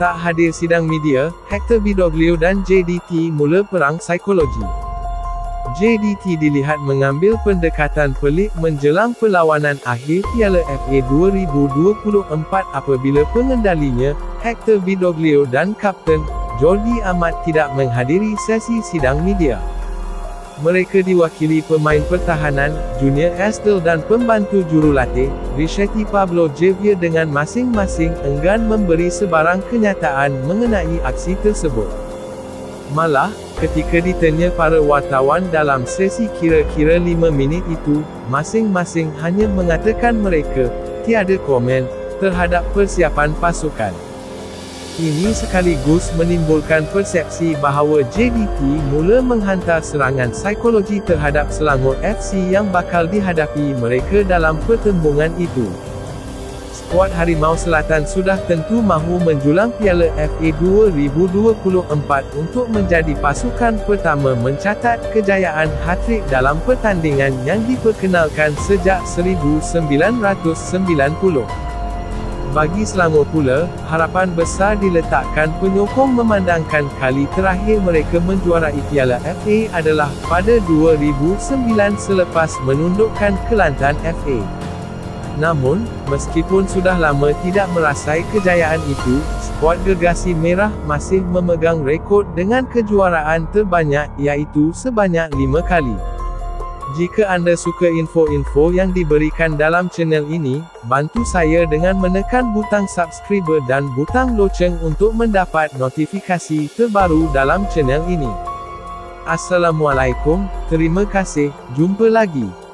Tak hadir sidang media, Hector Bidoglio dan JDT mula perang psikologi. JDT dilihat mengambil pendekatan pelik menjelang perlawanan akhir Piala FA 2024 apabila pengendalinya, Hector Bidoglio dan Kapten, Jordi Amat tidak menghadiri sesi sidang media. Mereka diwakili pemain pertahanan, Junior Estel dan pembantu jurulatih, Richetti Pablo Javier dengan masing-masing enggan memberi sebarang kenyataan mengenai aksi tersebut. Malah, ketika ditanya para wartawan dalam sesi kira-kira 5 minit itu, masing-masing hanya mengatakan mereka, tiada komen, terhadap persiapan pasukan. Ini sekaligus menimbulkan persepsi bahawa JDT mula menghantar serangan psikologi terhadap Selangor FC yang bakal dihadapi mereka dalam pertembungan itu. Skuad Harimau Selatan sudah tentu mahu menjulang Piala FA 2024 untuk menjadi pasukan pertama mencatat kejayaan hat-trick dalam pertandingan yang diperkenalkan sejak 1990. Bagi Selangor pula, harapan besar diletakkan penyokong memandangkan kali terakhir mereka menjuarai Piala FA adalah pada 2009 selepas menundukkan Kelantan FA. Namun, meskipun sudah lama tidak merasai kejayaan itu, skuad gergasi merah masih memegang rekod dengan kejuaraan terbanyak iaitu sebanyak lima kali. Jika anda suka info-info yang diberikan dalam channel ini, bantu saya dengan menekan butang subscribe dan butang loceng untuk mendapat notifikasi terbaru dalam channel ini. Assalamualaikum, terima kasih, jumpa lagi.